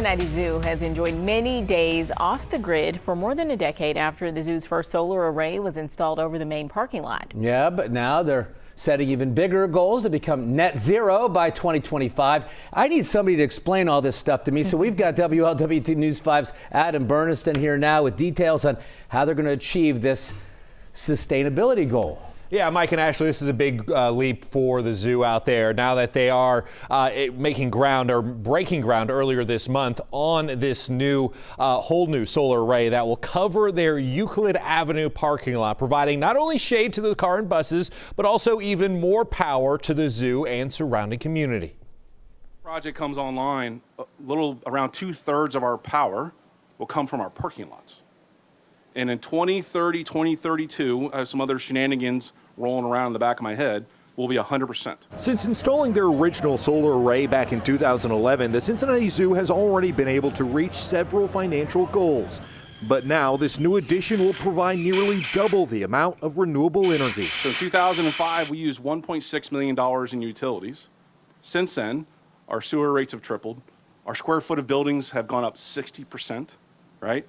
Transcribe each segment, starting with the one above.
Cincinnati Zoo has enjoyed many days off the grid for more than a decade after the zoo's first solar array was installed over the main parking lot. Yeah, but now they're setting even bigger goals to become net zero by 2025. I need somebody to explain all this stuff to me. So we've got WLWT News 5's Adam Burniston here now with details on how they're going to achieve this sustainability goal. Yeah, Mike and Ashley, this is a big uh, leap for the zoo out there now that they are uh, making ground or breaking ground earlier this month on this new, uh, whole new solar array that will cover their Euclid Avenue parking lot, providing not only shade to the car and buses, but also even more power to the zoo and surrounding community. Project comes online, a little around two thirds of our power will come from our parking lots. And in 2030, 2032, I have some other shenanigans rolling around in the back of my head, will be 100%. Since installing their original solar array back in 2011, the Cincinnati Zoo has already been able to reach several financial goals. But now this new addition will provide nearly double the amount of renewable energy. So in 2005, we used $1.6 million in utilities. Since then, our sewer rates have tripled. Our square foot of buildings have gone up 60%, right?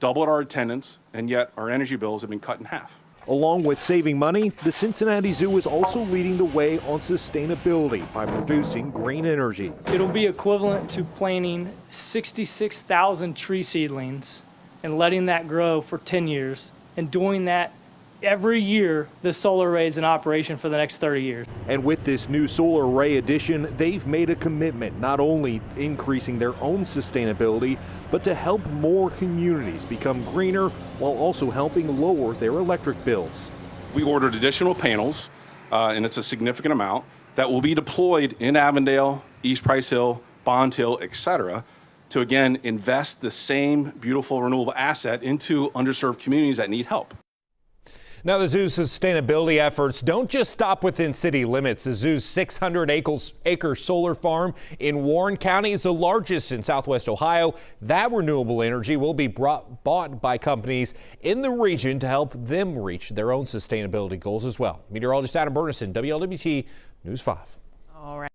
Doubled our attendance, and yet our energy bills have been cut in half. Along with saving money, the Cincinnati Zoo is also leading the way on sustainability by producing green energy. It'll be equivalent to planting 66,000 tree seedlings and letting that grow for 10 years and doing that every year the solar array is in operation for the next 30 years. And with this new solar array addition, they've made a commitment not only increasing their own sustainability, but to help more communities become greener while also helping lower their electric bills. We ordered additional panels, uh, and it's a significant amount, that will be deployed in Avondale, East Price Hill, Bond Hill, etc., to again invest the same beautiful renewable asset into underserved communities that need help. Now, the zoo's sustainability efforts don't just stop within city limits. The zoo's 600 acre solar farm in Warren County is the largest in southwest Ohio. That renewable energy will be brought, bought by companies in the region to help them reach their own sustainability goals as well. Meteorologist Adam Burniston, WLWT News 5. All right.